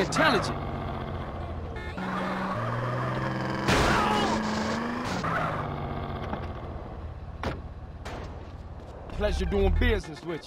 intelligent. Pleasure doing business with you.